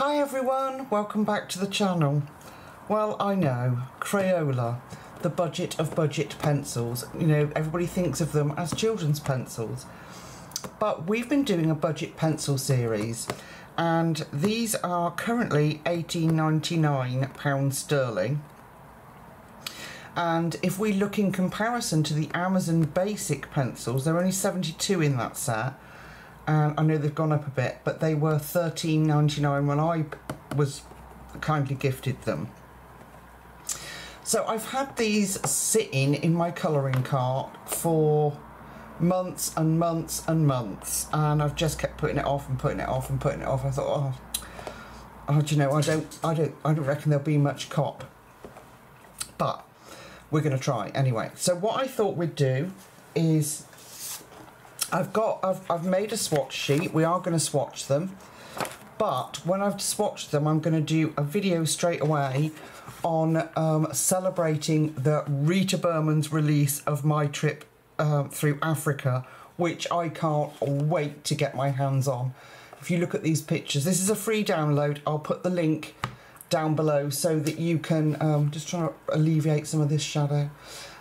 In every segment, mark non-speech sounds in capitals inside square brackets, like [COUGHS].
Hi everyone, welcome back to the channel. Well, I know, Crayola, the budget of budget pencils. You know, everybody thinks of them as children's pencils. But we've been doing a budget pencil series and these are currently 18.99 pounds sterling. And if we look in comparison to the Amazon basic pencils, there are only 72 in that set and I know they've gone up a bit, but they were thirteen ninety nine when I was kindly gifted them. So I've had these sitting in my colouring cart for months and months and months, and I've just kept putting it off and putting it off and putting it off. I thought, oh, oh, do you know, I don't, I don't, I don't reckon there'll be much cop, but we're going to try anyway. So what I thought we'd do is I've got, I've, I've made a swatch sheet. We are going to swatch them. But when I've swatched them, I'm going to do a video straight away on um, celebrating the Rita Berman's release of my trip uh, through Africa, which I can't wait to get my hands on. If you look at these pictures, this is a free download. I'll put the link down below so that you can, um, just trying to alleviate some of this shadow,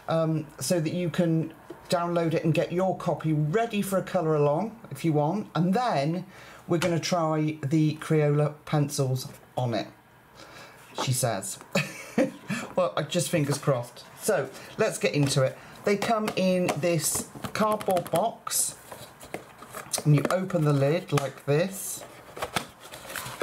um, so that you can download it and get your copy ready for a colour along if you want. And then we're going to try the Crayola pencils on it, she says. [LAUGHS] well, I just fingers crossed. So let's get into it. They come in this cardboard box and you open the lid like this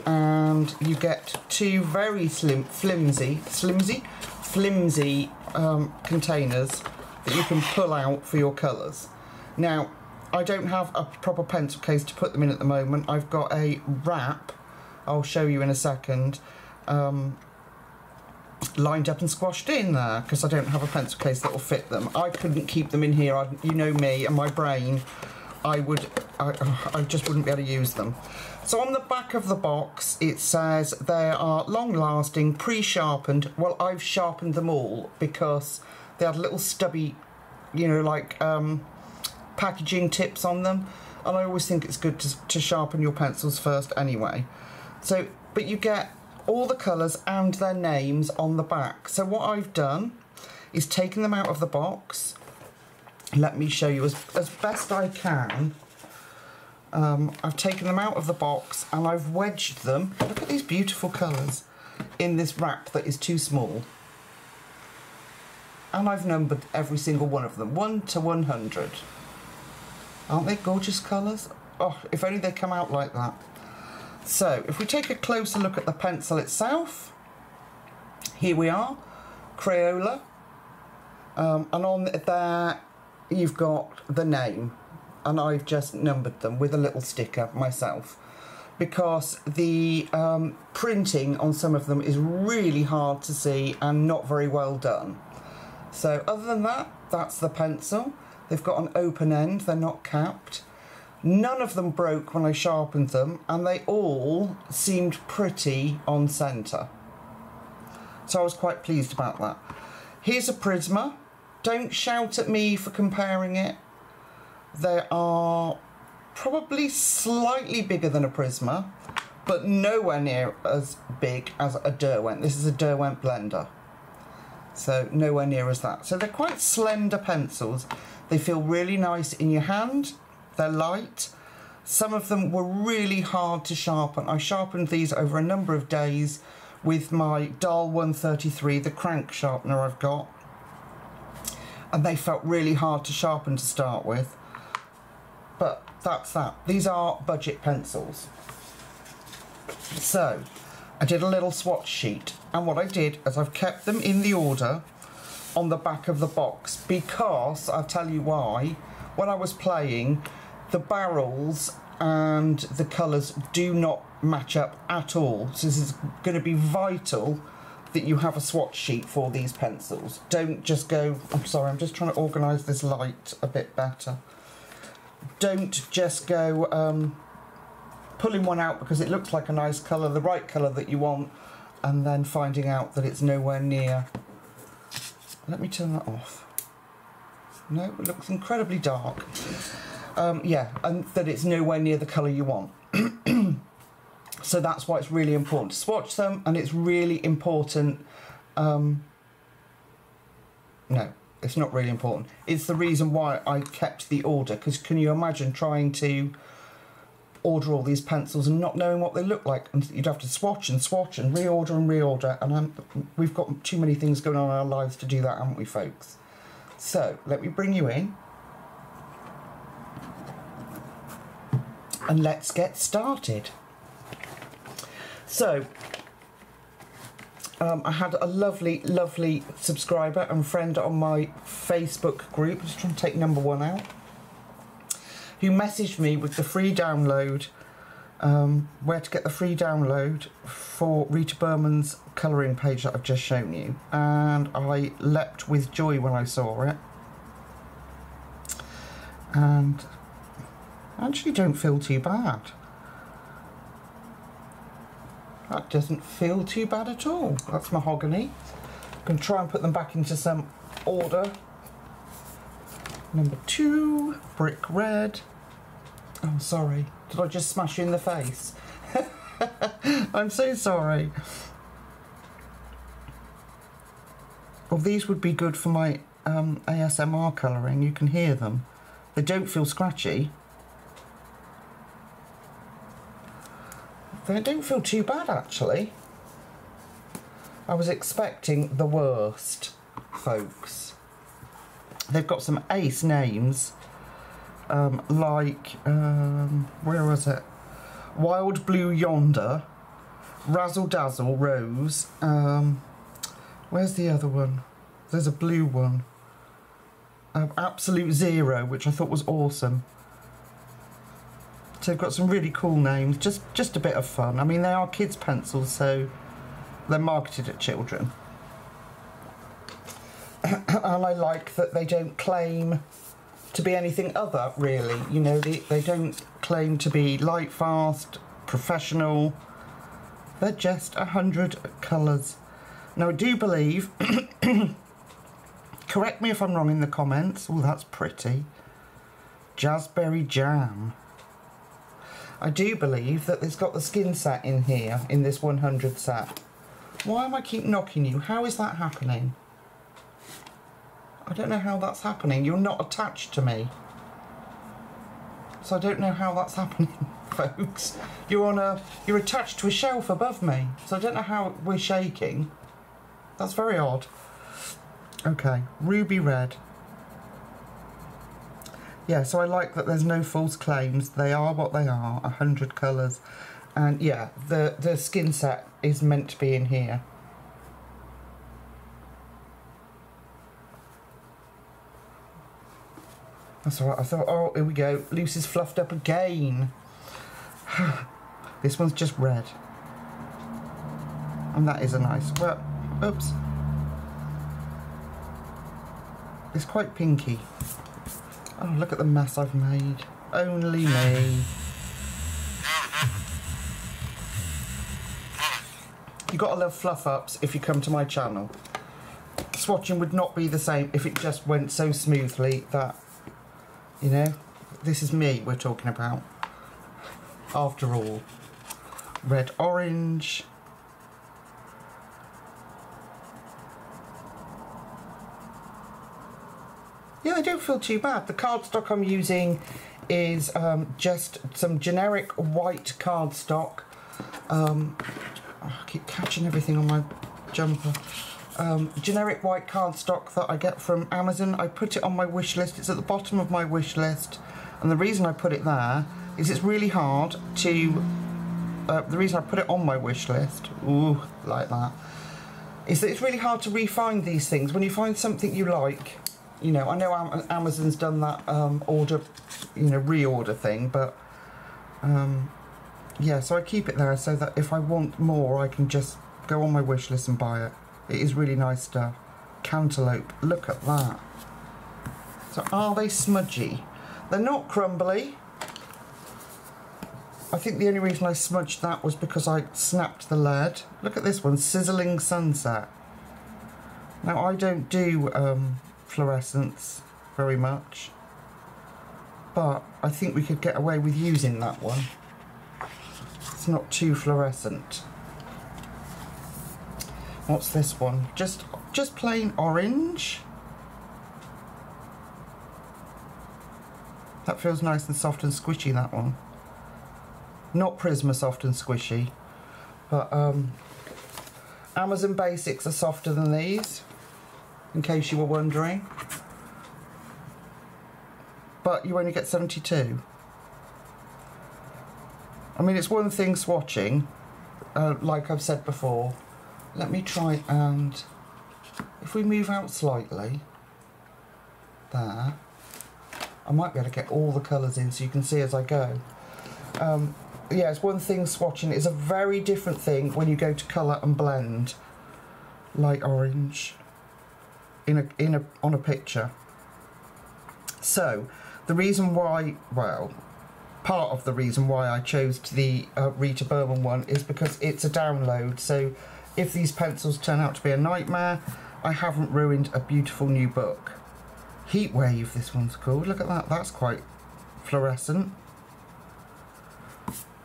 and you get two very slim, flimsy, flimsy, flimsy um, containers that you can pull out for your colours. Now, I don't have a proper pencil case to put them in at the moment. I've got a wrap, I'll show you in a second, um, lined up and squashed in there because I don't have a pencil case that will fit them. I couldn't keep them in here. I, you know me and my brain. I would, I, I just wouldn't be able to use them. So on the back of the box, it says they are long-lasting, pre-sharpened. Well, I've sharpened them all because they had little stubby, you know, like um, packaging tips on them. And I always think it's good to, to sharpen your pencils first anyway. So, but you get all the colours and their names on the back. So what I've done is taken them out of the box. Let me show you as, as best I can. Um, I've taken them out of the box and I've wedged them. Look at these beautiful colours in this wrap that is too small and I've numbered every single one of them, 1 to 100. Aren't they gorgeous colours? Oh, if only they come out like that. So, if we take a closer look at the pencil itself, here we are, Crayola, um, and on there you've got the name, and I've just numbered them with a little sticker myself because the um, printing on some of them is really hard to see and not very well done. So other than that, that's the pencil. They've got an open end, they're not capped. None of them broke when I sharpened them, and they all seemed pretty on centre. So I was quite pleased about that. Here's a Prisma. Don't shout at me for comparing it. They are probably slightly bigger than a Prisma, but nowhere near as big as a Derwent. This is a Derwent blender so nowhere near as that. So they're quite slender pencils. They feel really nice in your hand. They're light. Some of them were really hard to sharpen. I sharpened these over a number of days with my Dahle 133, the crank sharpener I've got. And they felt really hard to sharpen to start with. But that's that. These are budget pencils. So, I did a little swatch sheet and what I did is I've kept them in the order on the back of the box because I'll tell you why when I was playing the barrels and the colours do not match up at all. So this is going to be vital that you have a swatch sheet for these pencils. Don't just go I'm sorry I'm just trying to organise this light a bit better. Don't just go um, pulling one out because it looks like a nice colour, the right colour that you want, and then finding out that it's nowhere near. Let me turn that off. No, it looks incredibly dark. Um, yeah, and that it's nowhere near the colour you want. [CLEARS THROAT] so that's why it's really important to swatch them and it's really important um, no it's not really important it's the reason why I kept the order because can you imagine trying to order all these pencils and not knowing what they look like. And you'd have to swatch and swatch and reorder and reorder. And I'm, we've got too many things going on in our lives to do that haven't we folks? So let me bring you in. And let's get started. So, um, I had a lovely, lovely subscriber and friend on my Facebook group, just trying to take number one out, who messaged me with the free download, um, where to get the free download for Rita Berman's colouring page that I've just shown you. And I leapt with joy when I saw it. And I actually don't feel too bad. That doesn't feel too bad at all. That's mahogany. Going to try and put them back into some order. Number two, brick red. I'm oh, sorry. Did I just smash you in the face? [LAUGHS] I'm so sorry. Well, these would be good for my um, ASMR colouring. You can hear them. They don't feel scratchy. They don't feel too bad actually. I was expecting the worst, folks. They've got some ace names, um, like, um, where was it? Wild Blue Yonder, Razzle Dazzle Rose, um, where's the other one? There's a blue one. Um, Absolute Zero, which I thought was awesome. So they've got some really cool names, just just a bit of fun. I mean, they are kids' pencils, so they're marketed at children. [CLEARS THROAT] and I like that they don't claim to be anything other, really. You know, they, they don't claim to be light, fast, professional. They're just a hundred colours. Now, I do believe, [CLEARS THROAT] correct me if I'm wrong in the comments. Oh, that's pretty. Jazzberry Jam. I do believe that it's got the skin set in here, in this 100 set. Why am I keep knocking you? How is that happening? I don't know how that's happening. You're not attached to me. So I don't know how that's [LAUGHS] happening, folks. You're on a... You're attached to a shelf above me. So I don't know how we're shaking. That's very odd. Okay, ruby red. Yeah, so I like that there's no false claims. They are what they are, a hundred colours. And yeah, the, the skin set is meant to be in here. That's alright, I thought, oh, here we go. Lucy's fluffed up again. [SIGHS] this one's just red. And that is a nice, well, oops. It's quite pinky. Oh, look at the mess I've made. Only me. You gotta love fluff ups if you come to my channel. Swatching would not be the same if it just went so smoothly that, you know, this is me we're talking about. After all. Red orange. Yeah, they don't feel too bad. The cardstock I'm using is um, just some generic white cardstock. Um, I keep catching everything on my jumper. Um, generic white cardstock that I get from Amazon. I put it on my wish list. It's at the bottom of my wish list. And the reason I put it there is it's really hard to... Uh, the reason I put it on my wish list, ooh, like that, is that it's really hard to re-find these things. When you find something you like, you know, I know Amazon's done that um, order, you know, reorder thing, but um, yeah, so I keep it there so that if I want more, I can just go on my wish list and buy it. It is really nice stuff. Cantaloupe, look at that. So are they smudgy? They're not crumbly. I think the only reason I smudged that was because I snapped the lead. Look at this one, Sizzling Sunset. Now I don't do um, fluorescence very much. But I think we could get away with using that one. it's not too fluorescent. What's this one? Just just plain orange. That feels nice and soft and squishy, that one. Not Prisma soft and squishy, but um, Amazon Basics are softer than these, in case you were wondering. But you only get 72. I mean, it's one thing swatching, uh, like I've said before. Let me try and, if we move out slightly, there, I might be able to get all the colours in so you can see as I go. Um, yeah, it's one thing swatching. It's a very different thing when you go to colour and blend light orange in a in a on a picture. So, the reason why, well, part of the reason why I chose the uh, Rita Berman one is because it's a download. So, if these pencils turn out to be a nightmare, I haven't ruined a beautiful new book. Heat Wave, this one's called. Look at that, that's quite fluorescent.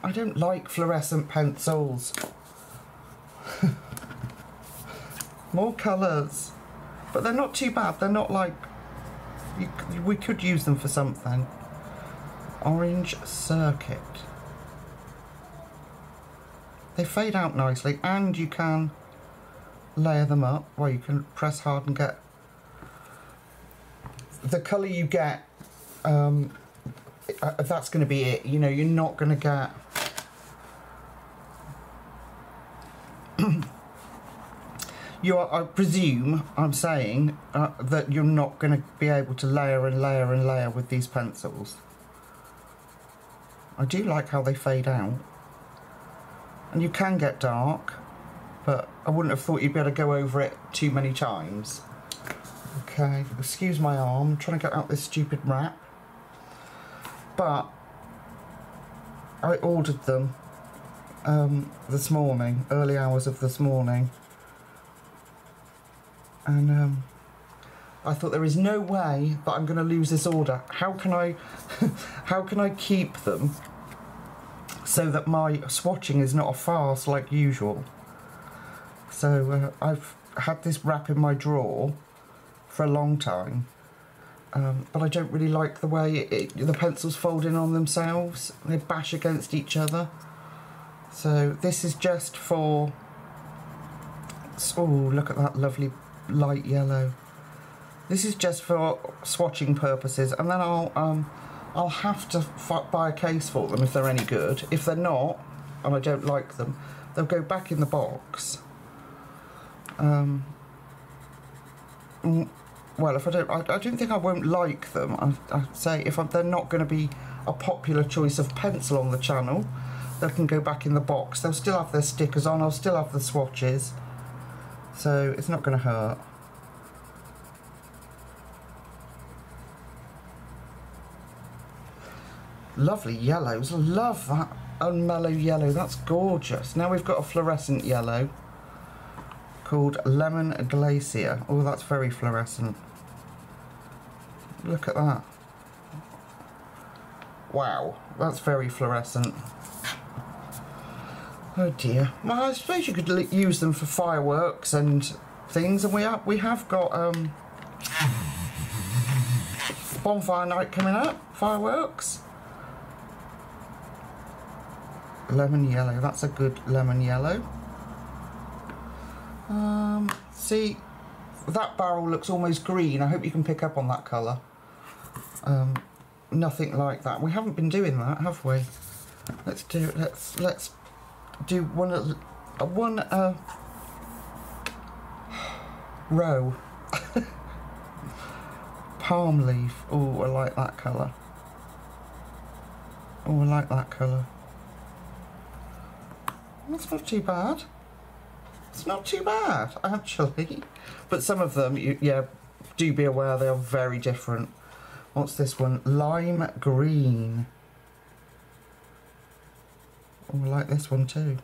I don't like fluorescent pencils. [LAUGHS] More colours. But they're not too bad. They're not like... You, we could use them for something. Orange Circuit. They fade out nicely and you can layer them up. Well, you can press hard and get... The colour you get um, uh, that's going to be it. You know, you're not going to get [CLEARS THROAT] you are, I presume, I'm saying, uh, that you're not going to be able to layer and layer and layer with these pencils. I do like how they fade out. And you can get dark, but I wouldn't have thought you'd be able to go over it too many times. Okay, excuse my arm, I'm trying to get out this stupid wrap. But, I ordered them um, this morning, early hours of this morning and um, I thought there is no way that I'm going to lose this order. How can I, [LAUGHS] how can I keep them so that my swatching is not a farce like usual? So uh, I've had this wrap in my drawer for a long time, um, but I don't really like the way it, it, the pencils fold in on themselves. They bash against each other. So this is just for. Oh, look at that lovely light yellow. This is just for swatching purposes, and then I'll um, I'll have to buy a case for them if they're any good. If they're not, and I don't like them, they'll go back in the box. Um, mm, well, if I don't, I, I don't think I won't like them. I, I say if I'm, they're not going to be a popular choice of pencil on the channel, they can go back in the box. They'll still have their stickers on. I'll still have the swatches. So it's not going to hurt. Lovely yellows. Love that unmellow yellow. That's gorgeous. Now we've got a fluorescent yellow called Lemon Glacier. Oh, that's very fluorescent. Look at that. Wow, that's very fluorescent. Oh dear. Well, I suppose you could use them for fireworks and things, and we have we have got um, bonfire night coming up. Fireworks. Lemon yellow. That's a good lemon yellow. Um, see, that barrel looks almost green. I hope you can pick up on that colour. Um, nothing like that. We haven't been doing that, have we? Let's do. Let's let's do one uh, one uh, [SIGHS] row. [LAUGHS] Palm leaf. Oh, I like that colour. Oh, I like that colour. That's not too bad. It's not too bad, actually. But some of them, you, yeah, do be aware they are very different. What's this one? Lime green. Oh, I like this one too.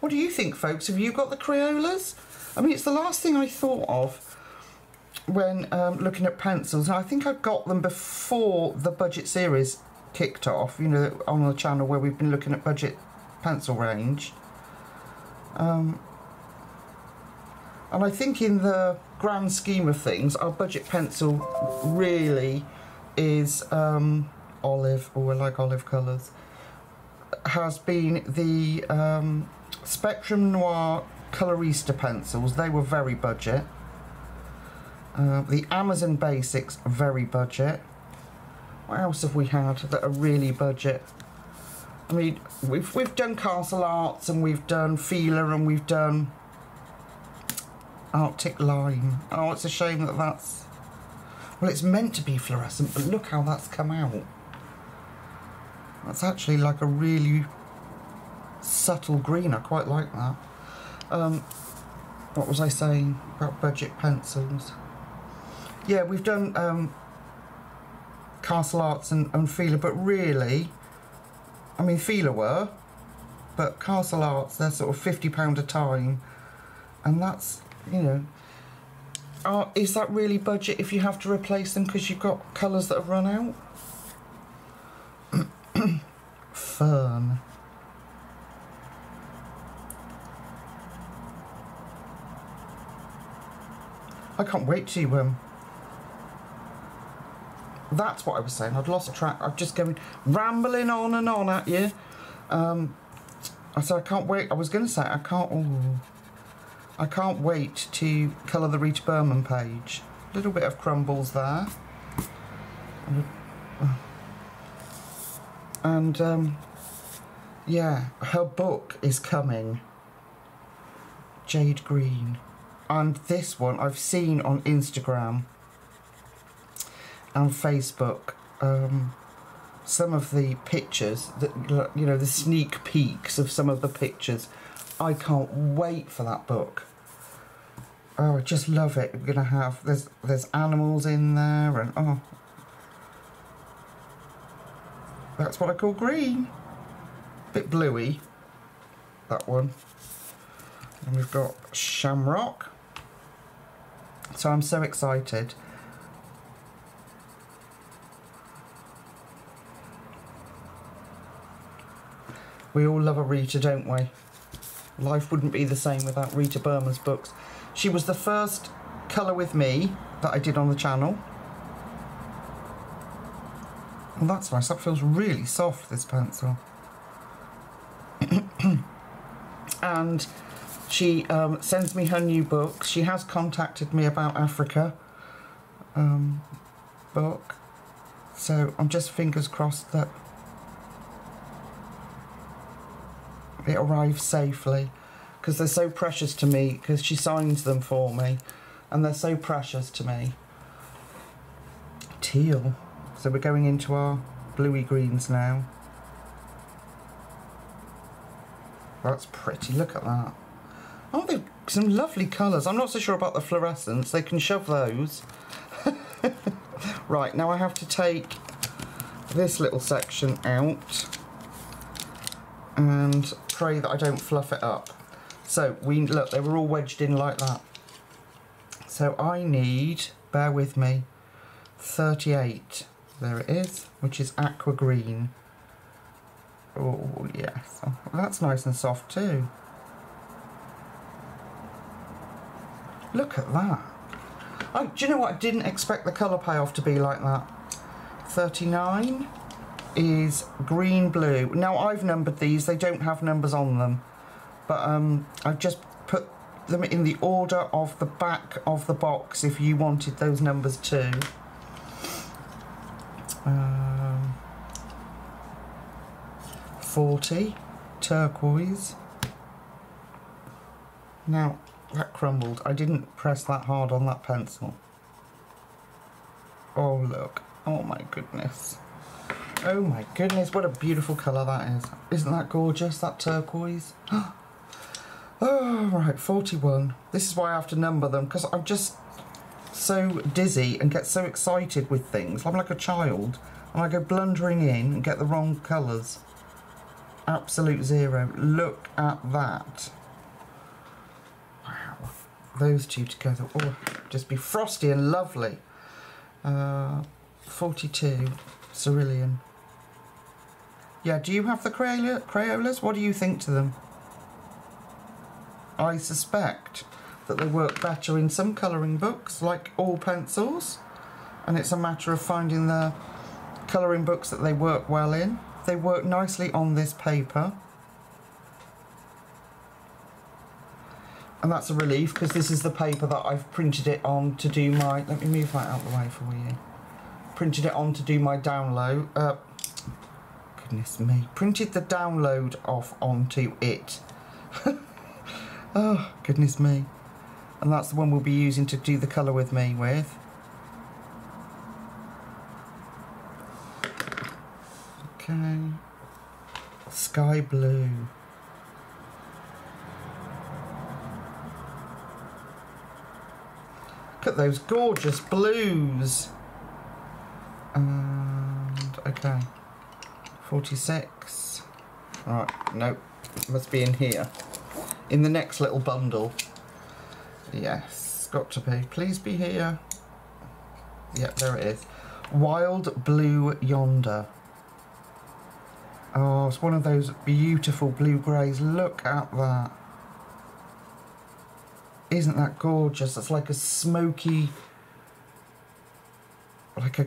What do you think, folks? Have you got the Crayolas? I mean, it's the last thing I thought of when um, looking at pencils, and I think I got them before the budget series kicked off, you know, on the channel where we've been looking at budget pencil range. Um, and I think in the grand scheme of things, our budget pencil really is um, olive, or like olive colours, has been the um, Spectrum Noir Colorista pencils. They were very budget. Uh, the Amazon Basics, very budget. What else have we had that are really budget? I mean, we've we've done Castle Arts and we've done Fila and we've done Arctic Lime. Oh, it's a shame that that's... Well, it's meant to be fluorescent, but look how that's come out. That's actually like a really subtle green. I quite like that. Um, what was I saying about budget pencils? Yeah, we've done um, Castle Arts and, and Fila, but really, I mean, Fila were, but Castle Arts, they're sort of £50 a time, and that's, you know, is that really budget if you have to replace them because you've got colours that have run out? [COUGHS] Fern. I can't wait to um, that's what I was saying. I'd lost track. I'm just going rambling on and on at you. Um, I said I can't wait. I was going to say I can't. Ooh, I can't wait to colour the Rita Berman page. A little bit of crumbles there. And um, yeah, her book is coming. Jade Green. And this one I've seen on Instagram and Facebook um, some of the pictures that you know the sneak peeks of some of the pictures. I can't wait for that book. Oh, I just love it. We're gonna have there's there's animals in there and oh, that's what I call green. Bit bluey. That one. And we've got shamrock. So I'm so excited. We all love a Rita, don't we? Life wouldn't be the same without Rita Berman's books. She was the first colour with me that I did on the channel. Well, that's nice. That feels really soft, this pencil. [COUGHS] and she um, sends me her new books. She has contacted me about Africa um, book. So I'm just fingers crossed that it arrives safely because they're so precious to me because she signs them for me and they're so precious to me. Teal. So we're going into our bluey greens now. That's pretty, look at that. Oh, they've some lovely colours. I'm not so sure about the fluorescence. They can shove those. [LAUGHS] right, now I have to take this little section out and pray that I don't fluff it up. So we look, they were all wedged in like that. So I need, bear with me, 38. There it is, which is aqua green. Oh yes, oh, that's nice and soft too. Look at that. Oh, do you know what? I didn't expect the colour payoff to be like that. 39 is green blue. Now I've numbered these, they don't have numbers on them, but um, I've just put them in the order of the back of the box if you wanted those numbers too. Um, 40, turquoise. Now, that crumbled. I didn't press that hard on that pencil. Oh, look. Oh, my goodness. Oh my goodness, what a beautiful colour that is. Isn't that gorgeous, that turquoise? [GASPS] oh, right, 41. This is why I have to number them, because I'm just so dizzy and get so excited with things. I'm like a child, and I go blundering in and get the wrong colours. Absolute zero. Look at that. Wow. those two together. Oh, just be frosty and lovely. Uh, 42, Cerulean. Yeah, do you have the Crayola, Crayolas? What do you think to them? I suspect that they work better in some colouring books, like all pencils, and it's a matter of finding the colouring books that they work well in. They work nicely on this paper. And that's a relief because this is the paper that I've printed it on to do my... Let me move that out of the way for you. Printed it on to do my download. Uh, goodness me. Printed the download off onto it. [LAUGHS] oh, goodness me. And that's the one we'll be using to do the colour with me with. Okay. Sky blue. Look at those gorgeous blues. And, okay. 46. Right, nope. Must be in here. In the next little bundle. Yes, got to be. Please be here. Yep, there it is. Wild Blue Yonder. Oh, it's one of those beautiful blue greys. Look at that. Isn't that gorgeous? It's like a smoky, like a,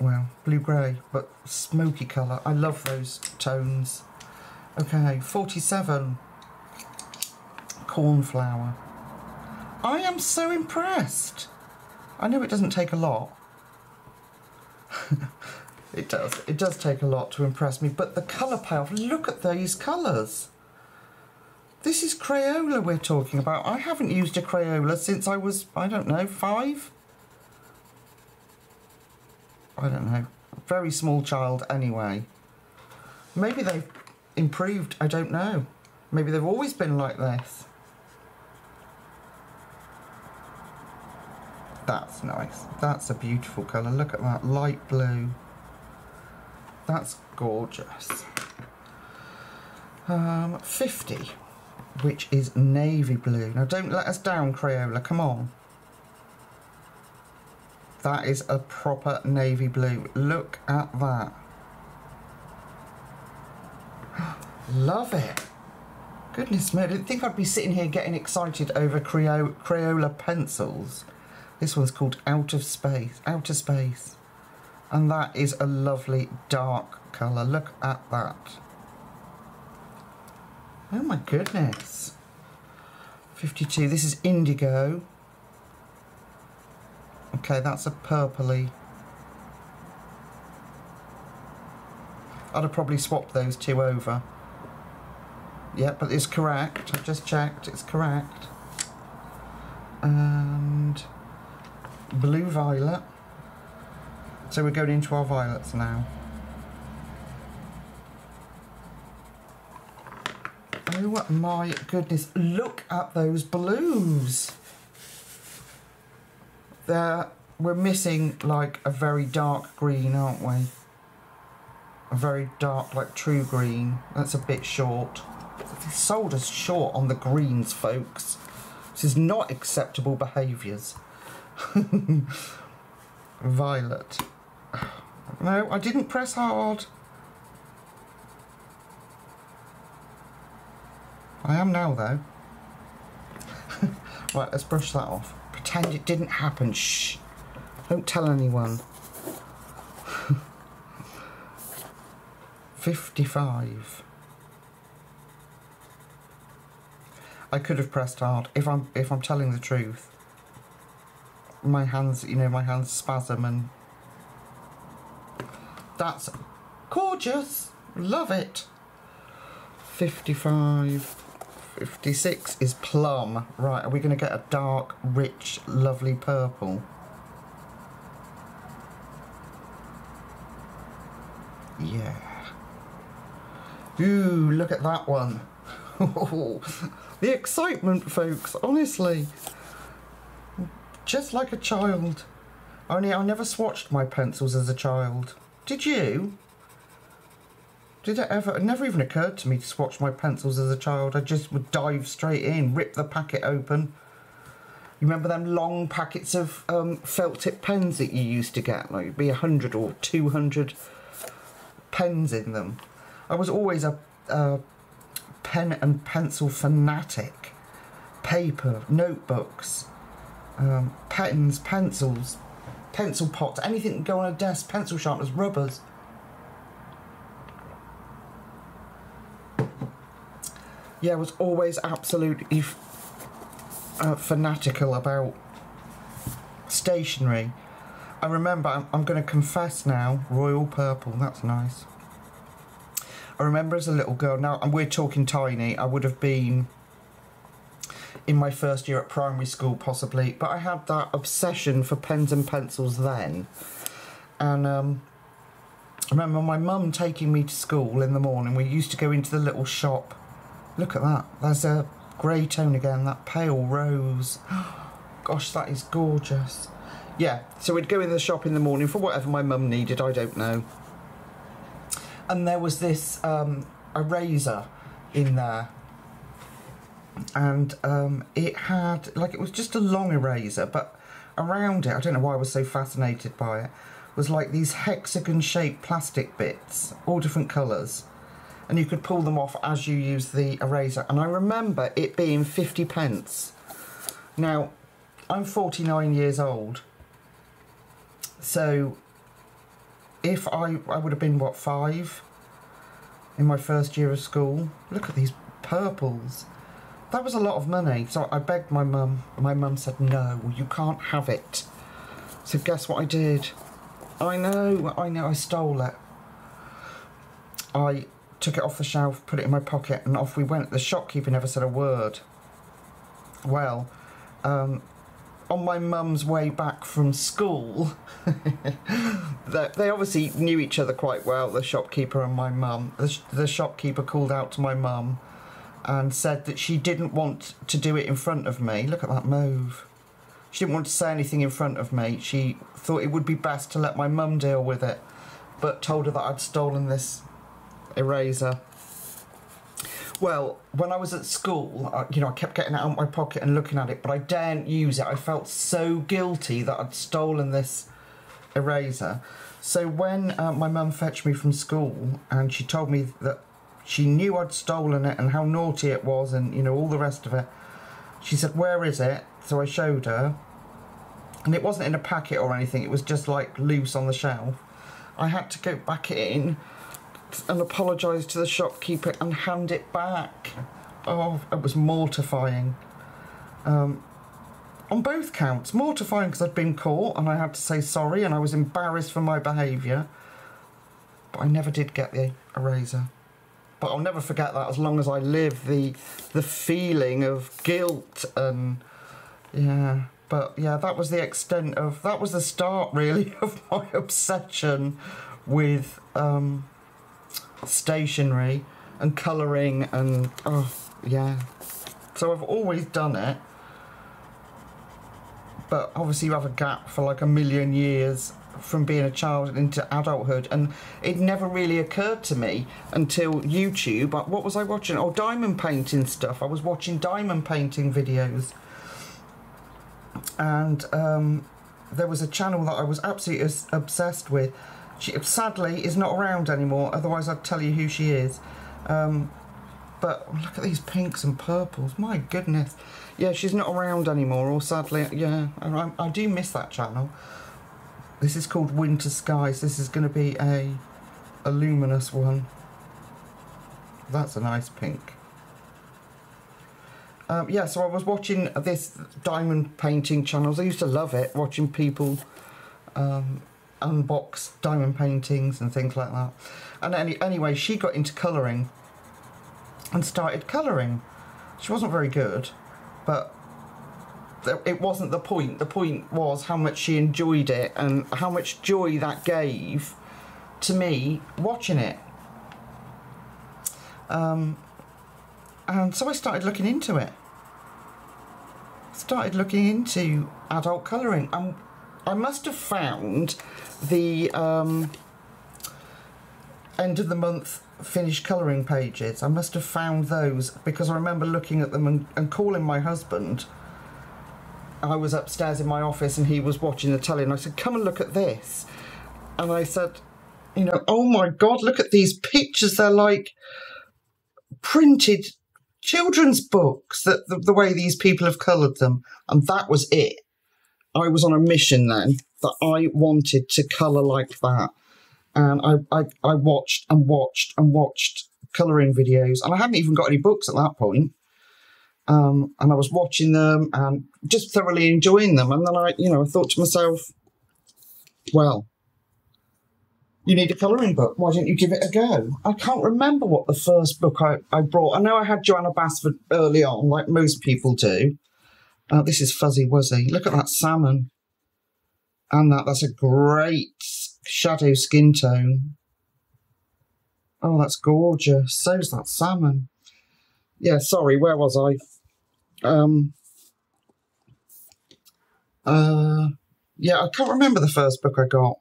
well, blue grey, but smoky colour. I love those tones. Okay, 47. Cornflower. I am so impressed. I know it doesn't take a lot. [LAUGHS] It does. It does take a lot to impress me. But the colour payoff, look at these colours. This is Crayola we're talking about. I haven't used a Crayola since I was, I don't know, five? I don't know. Very small child anyway. Maybe they've improved, I don't know. Maybe they've always been like this. That's nice. That's a beautiful colour. Look at that light blue. That's gorgeous. Um, 50, which is navy blue. Now don't let us down, Crayola, come on. That is a proper navy blue. Look at that. [GASPS] Love it. Goodness me, I didn't think I'd be sitting here getting excited over Crayola pencils. This one's called Out of Space. Outer Space. And that is a lovely dark colour. Look at that. Oh my goodness. 52. This is indigo. Okay, that's a purpley. I'd have probably swapped those two over. Yeah, but it's correct. I've just checked. It's correct. And blue violet. So we're going into our violets now. Oh my goodness, look at those blues. There, we're missing like a very dark green, aren't we? A very dark, like true green. That's a bit short. They sold us short on the greens, folks. This is not acceptable behaviours. [LAUGHS] Violet. No, I didn't press hard. I am now, though. [LAUGHS] right, let's brush that off. Pretend it didn't happen. Shh. Don't tell anyone. [LAUGHS] 55. I could have pressed hard if I'm if I'm telling the truth. My hands, you know, my hands spasm and that's gorgeous. Love it. 55. 56 is plum. Right, are we going to get a dark, rich, lovely purple? Yeah. Ooh, look at that one. [LAUGHS] the excitement, folks, honestly. Just like a child. Only I never swatched my pencils as a child. Did you? Did it ever? It never even occurred to me to swatch my pencils as a child. I just would dive straight in, rip the packet open, You remember them long packets of um, felt tip pens that you used to get? Like, it'd be 100 or 200 pens in them. I was always a, a pen and pencil fanatic. Paper, notebooks, um, pens, pencils, pencil pots, anything that go on a desk, pencil sharpeners, rubbers. Yeah, I was always absolutely uh, fanatical about stationery. I remember, I'm, I'm going to confess now, royal purple, that's nice. I remember as a little girl, now and we're talking tiny, I would have been in my first year at primary school possibly, but I had that obsession for pens and pencils then. And um, I remember my mum taking me to school in the morning. We used to go into the little shop. Look at that, there's a grey tone again, that pale rose. [GASPS] Gosh, that is gorgeous. Yeah, so we'd go in the shop in the morning for whatever my mum needed, I don't know. And there was this um, eraser in there. And um, it had like it was just a long eraser but around it i don't know why i was so fascinated by it was like these hexagon shaped plastic bits all different colours and you could pull them off as you use the eraser and i remember it being 50 pence now i'm 49 years old so if I, I would have been, what, five in my first year of school. Look at these purples. That was a lot of money. So I begged my mum. My mum said, no, you can't have it. So guess what I did? I know, I know, I stole it. I took it off the shelf, put it in my pocket, and off we went. The shopkeeper never said a word. Well, um, on my mum's way back from school, [LAUGHS] they obviously knew each other quite well, the shopkeeper and my mum. The, the shopkeeper called out to my mum and said that she didn't want to do it in front of me. Look at that move. She didn't want to say anything in front of me. She thought it would be best to let my mum deal with it, but told her that I'd stolen this eraser. Well, when I was at school, I, you know, I kept getting it out of my pocket and looking at it, but I daren't use it. I felt so guilty that I'd stolen this eraser. So when uh, my mum fetched me from school and she told me that she knew I'd stolen it and how naughty it was and, you know, all the rest of it, she said, Where is it? So I showed her. And it wasn't in a packet or anything, it was just like loose on the shelf. I had to go back in and apologise to the shopkeeper and hand it back. Oh, it was mortifying. Um, on both counts, mortifying because I'd been caught and I had to say sorry and I was embarrassed for my behaviour. But I never did get the eraser. But I'll never forget that as long as I live. The the feeling of guilt and yeah. But yeah, that was the extent of that was the start really [LAUGHS] of my obsession with um, stationery and colouring and oh yeah. So I've always done it. But obviously you have a gap for like a million years from being a child into adulthood and it never really occurred to me until YouTube But what was I watching? Oh diamond painting stuff. I was watching diamond painting videos. And um, there was a channel that I was absolutely obsessed with she sadly is not around anymore, otherwise I'd tell you who she is. Um, but look at these pinks and purples, my goodness. Yeah, she's not around anymore, or sadly, yeah, I, I do miss that channel. This is called Winter Skies. This is going to be a, a luminous one. That's a nice pink. Um, yeah, so I was watching this diamond painting channels. I used to love it, watching people um, unbox diamond paintings and things like that. And any, anyway, she got into colouring and started colouring. She wasn't very good, but it wasn't the point. The point was how much she enjoyed it and how much joy that gave to me watching it. Um, and so I started looking into it. Started looking into adult colouring. And I must have found the um, end of the month finished colouring pages. I must have found those because I remember looking at them and, and calling my husband I was upstairs in my office and he was watching the telly and I said, come and look at this. And I said, you know, oh my God, look at these pictures. They're like printed children's books, that the, the way these people have coloured them. And that was it. I was on a mission then that I wanted to colour like that. And I, I, I watched and watched and watched colouring videos. And I hadn't even got any books at that point. Um, and I was watching them and just thoroughly enjoying them. And then I, you know, I thought to myself, well, you need a colouring book. Why don't you give it a go? I can't remember what the first book I, I brought. I know I had Johanna Basford early on, like most people do. Uh, this is Fuzzy Wuzzy. Look at that salmon. And that, that's a great shadow skin tone. Oh, that's gorgeous. So's that salmon. Yeah, sorry, where was I? Um, uh, yeah, I can't remember the first book I got.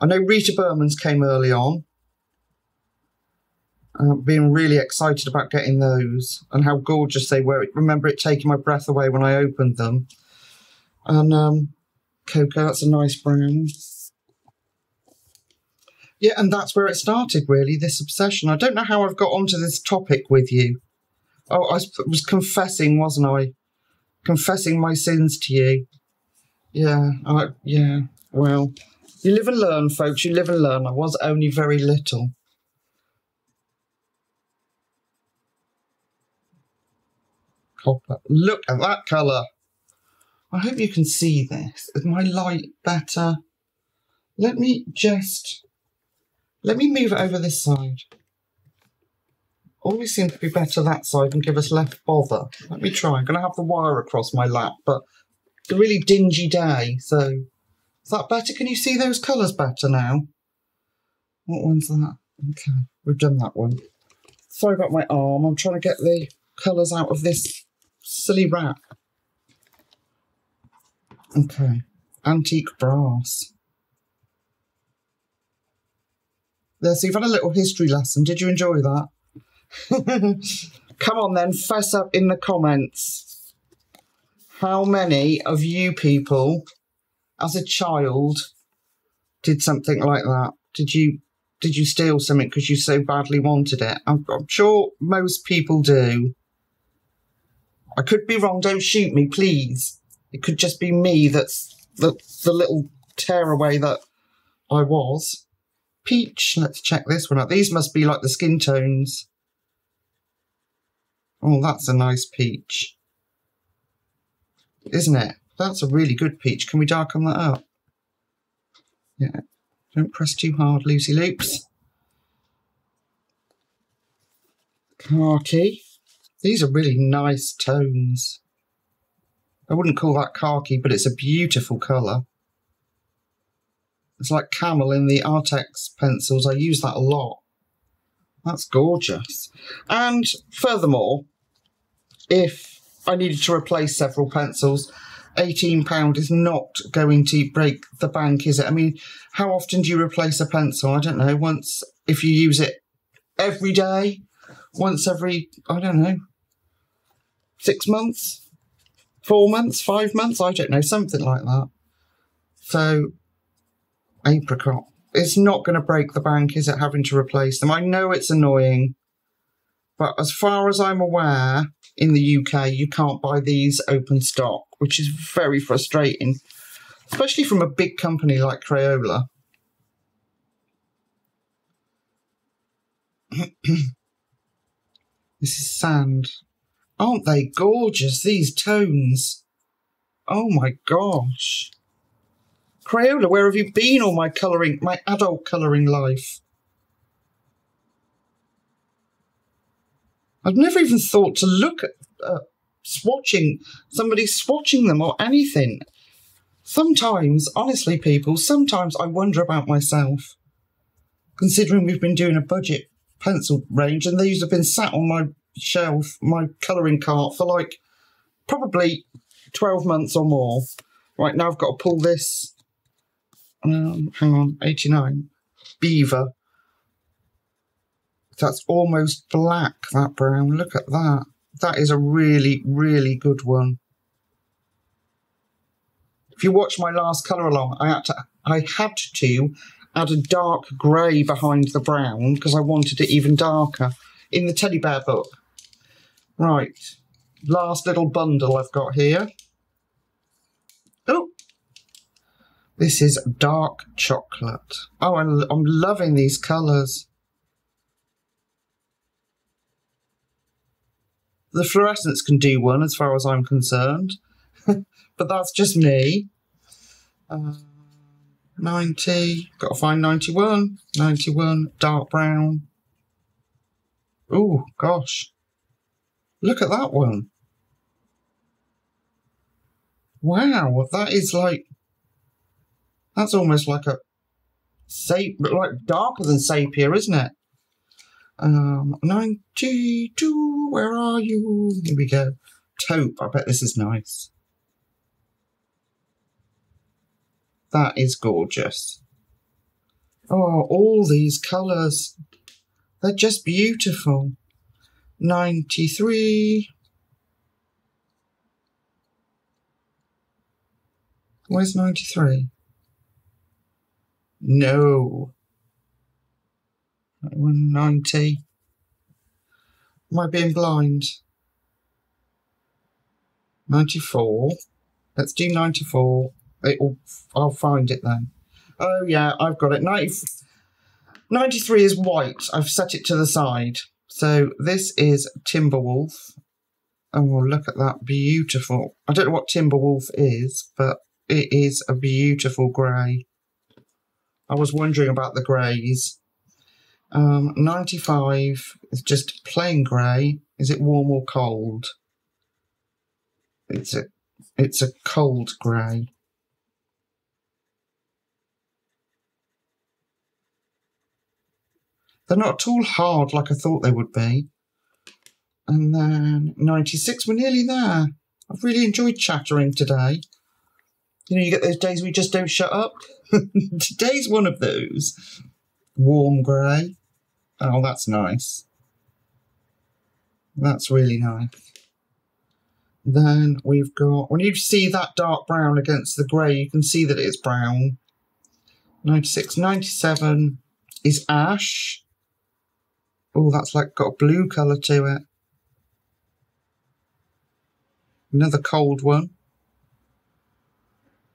I know Rita Berman's came early on. Uh, being really excited about getting those and how gorgeous they were. Remember it taking my breath away when I opened them. And um, Cocoa, that's a nice brown. Yeah, and that's where it started, really, this obsession. I don't know how I've got onto this topic with you. Oh, I was confessing, wasn't I? Confessing my sins to you. Yeah, I, yeah, well. You live and learn, folks. You live and learn. I was only very little. Copper. Look at that colour. I hope you can see this. Is my light better? Let me just... Let me move it over this side. Always seems to be better that side and give us less bother. Let me try. I'm going to have the wire across my lap, but it's a really dingy day, so is that better? Can you see those colours better now? What one's that? Okay, we've done that one. Sorry about my arm. I'm trying to get the colours out of this silly wrap. Okay, antique brass. There, so you've had a little history lesson. Did you enjoy that? [LAUGHS] Come on then, fess up in the comments. How many of you people as a child did something like that? Did you did you steal something because you so badly wanted it? I'm, I'm sure most people do. I could be wrong. Don't shoot me, please. It could just be me that's the the little tearaway that I was. Peach. Let's check this one out. These must be like the skin tones. Oh, that's a nice peach. Isn't it? That's a really good peach. Can we darken that up? Yeah. Don't press too hard, Lucy Loops. Khaki. These are really nice tones. I wouldn't call that khaki, but it's a beautiful colour. It's like camel in the Artex pencils. I use that a lot. That's gorgeous. And furthermore, if I needed to replace several pencils, £18 is not going to break the bank, is it? I mean, how often do you replace a pencil? I don't know. Once, if you use it every day, once every, I don't know, six months, four months, five months, I don't know, something like that. So, apricot. It's not going to break the bank, is it, having to replace them? I know it's annoying, but as far as I'm aware, in the UK, you can't buy these open stock, which is very frustrating, especially from a big company like Crayola. [CLEARS THROAT] this is sand. Aren't they gorgeous, these tones? Oh my gosh. Crayola, where have you been all my colouring, my adult colouring life? I've never even thought to look at uh, swatching, somebody swatching them or anything. Sometimes, honestly, people, sometimes I wonder about myself. Considering we've been doing a budget pencil range and these have been sat on my shelf, my colouring cart for like probably 12 months or more. Right now I've got to pull this, um, hang on, 89, Beaver that's almost black, that brown. Look at that. That is a really, really good one. if you watch my last colour along, I had to, I had to add a dark grey behind the brown because I wanted it even darker in the teddy bear book. Right, last little bundle I've got here. Oh, this is dark chocolate. Oh, I'm, I'm loving these colours. The fluorescence can do one as far as I'm concerned, [LAUGHS] but that's just me. Uh, 90, got to find 91, 91, dark brown. Oh, gosh. Look at that one. Wow, that is like, that's almost like a, like darker than sepia, isn't it? Um, 92, where are you? Here we go. Taupe, I bet this is nice. That is gorgeous. Oh, all these colours. They're just beautiful. 93. Where's 93? No. 190. Am I being blind? 94. Let's do 94. It'll, I'll find it then. Oh, yeah, I've got it. 90, 93 is white. I've set it to the side. So this is Timberwolf. And we'll look at that. Beautiful. I don't know what Timberwolf is, but it is a beautiful grey. I was wondering about the greys. Um, 95 is just plain grey. Is it warm or cold? It's a it's a cold grey. They're not at all hard like I thought they would be. And then 96, we're nearly there. I've really enjoyed chattering today. You know, you get those days we just don't shut up. [LAUGHS] Today's one of those. Warm grey. Oh, that's nice. That's really nice. Then we've got, when you see that dark brown against the grey, you can see that it's brown. 96, 97 is ash. Oh, that's like got a blue colour to it. Another cold one.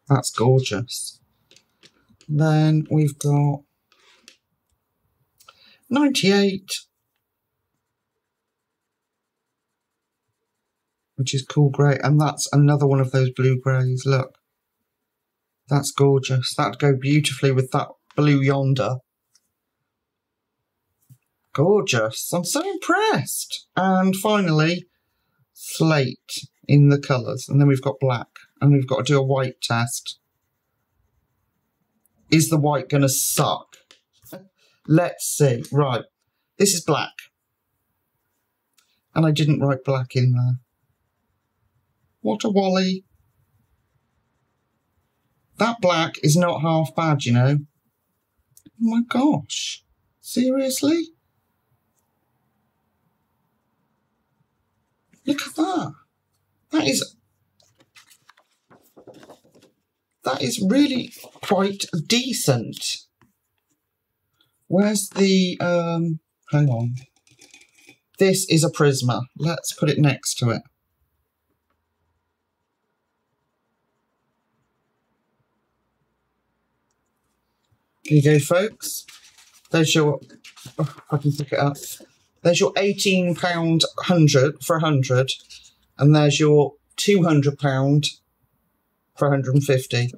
That's gorgeous. Then we've got 98, which is cool grey, and that's another one of those blue greys. Look, that's gorgeous. That'd go beautifully with that blue yonder. Gorgeous. I'm so impressed. And finally, slate in the colours. And then we've got black. And we've got to do a white test. Is the white going to suck? [LAUGHS] Let's see. Right. This is black. And I didn't write black in there. What a wally. That black is not half bad, you know. Oh my gosh. Seriously? Look at that. That is that is really quite decent. Where's the, um, hang on. This is a Prisma. Let's put it next to it. Here you go, folks. There's your, oh, I can pick it up. There's your £18 100 for 100 and there's your £200 for 150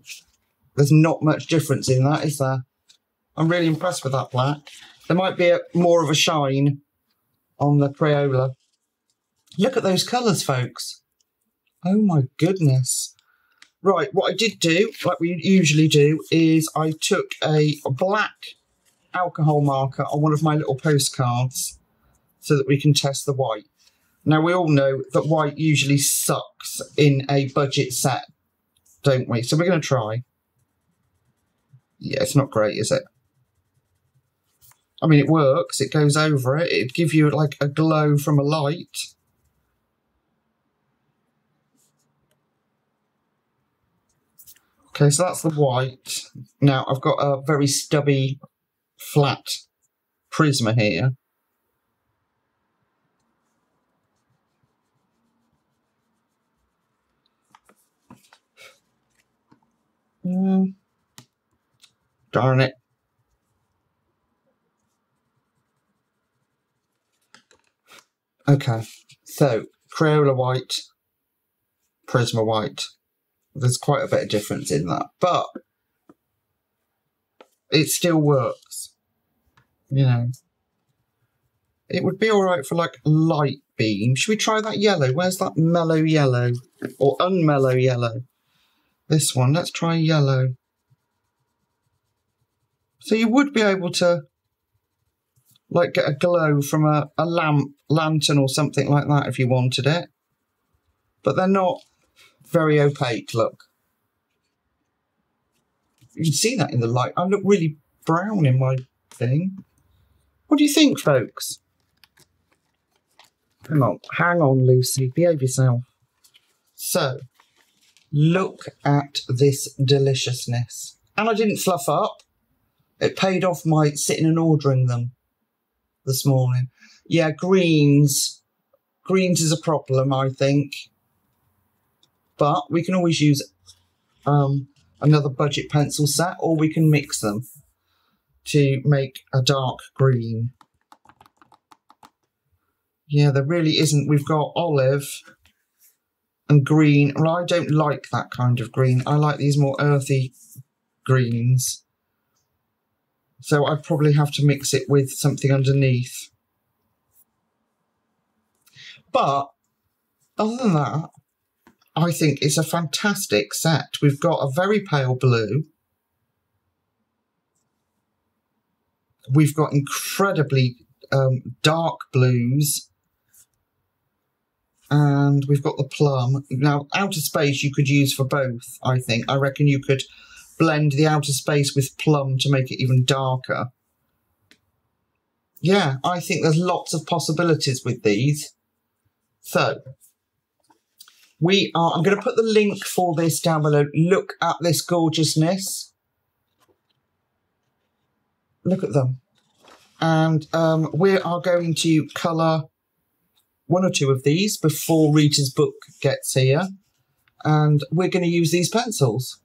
There's not much difference in that, is there? I'm really impressed with that black. There might be a, more of a shine on the Crayola. Look at those colours, folks. Oh my goodness. Right, what I did do, like we usually do, is I took a black alcohol marker on one of my little postcards so that we can test the white. Now, we all know that white usually sucks in a budget set, don't we? So we're going to try. Yeah, it's not great, is it? I mean, it works. It goes over it. It'd give you like a glow from a light. Okay, so that's the white. Now I've got a very stubby, flat Prisma here. Mm. Darn it. Okay, so Crayola white, Prisma white. There's quite a bit of difference in that, but it still works. You know, it would be all right for like light beam. Should we try that yellow? Where's that mellow yellow or unmellow yellow? This one. Let's try yellow. So you would be able to like get a glow from a, a lamp, lantern or something like that if you wanted it. But they're not very opaque, look. You can see that in the light. I look really brown in my thing. What do you think, folks? Hang on, hang on, Lucy. Behave yourself. So, look at this deliciousness. And I didn't fluff up. It paid off my sitting and ordering them this morning. Yeah, greens. Greens is a problem, I think. But we can always use um, another budget pencil set or we can mix them to make a dark green. Yeah, there really isn't. We've got olive and green. Well, I don't like that kind of green. I like these more earthy greens. So I'd probably have to mix it with something underneath. But other than that, I think it's a fantastic set. We've got a very pale blue. We've got incredibly um, dark blues. And we've got the plum. Now, outer space you could use for both, I think. I reckon you could blend the outer space with plum to make it even darker. Yeah, I think there's lots of possibilities with these. So, we are, I'm going to put the link for this down below. Look at this gorgeousness. Look at them. And um, we are going to colour one or two of these before Rita's book gets here. And we're going to use these pencils.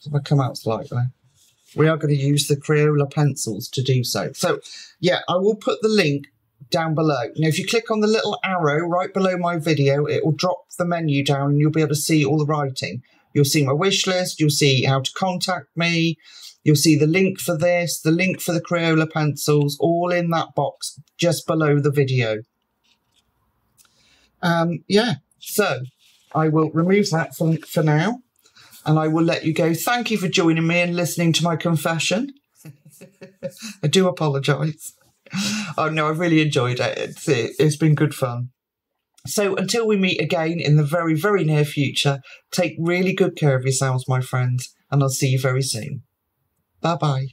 So if I come out slightly, we are going to use the Crayola pencils to do so. So, yeah, I will put the link down below. Now, if you click on the little arrow right below my video, it will drop the menu down and you'll be able to see all the writing. You'll see my wish list, you'll see how to contact me, you'll see the link for this, the link for the Crayola pencils, all in that box just below the video. Um, yeah, so I will remove that for, for now and I will let you go. Thank you for joining me and listening to my confession. I do apologise. Oh no, I've really enjoyed it. It's, it's been good fun. So until we meet again in the very, very near future, take really good care of yourselves, my friends, and I'll see you very soon. Bye bye.